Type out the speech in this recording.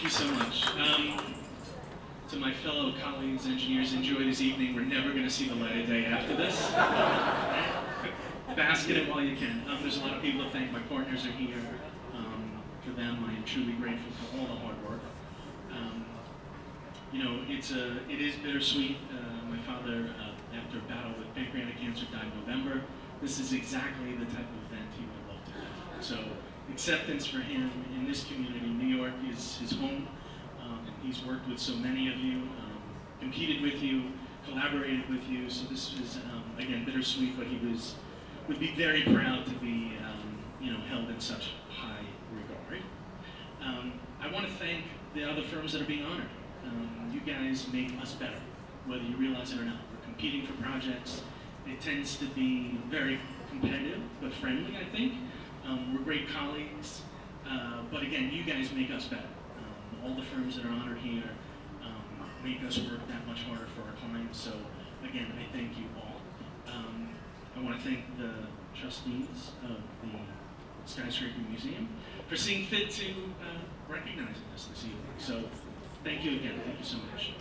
Thank you so much. Um, to my fellow colleagues, engineers, enjoy this evening. We're never going to see the light of day after this. Bask in it while you can. Um, there's a lot of people to thank. My partners are here. Um, for them, I am truly grateful for all the hard work. Um, you know, it's a, it is bittersweet. Uh, my father, uh, after a battle with pancreatic cancer, died in November. This is exactly the type of event he would love to have. So acceptance for him in this community. Is his home. Um, he's worked with so many of you, um, competed with you, collaborated with you. So this was um, again bittersweet, but he was would be very proud to be um, you know held in such high regard. Um, I want to thank the other firms that are being honored. You guys make us better, whether you realize it or not. We're competing for projects. It tends to be very competitive but friendly, I think. Um, we're great colleagues, uh, but again, you guys make us better. All the firms that are honored here um, make us work that much harder for our clients. So again, I thank you all. Um, I want to thank the trustees of the Skyscraper Museum for seeing fit to uh, recognize us this evening. So thank you again. Thank you so much.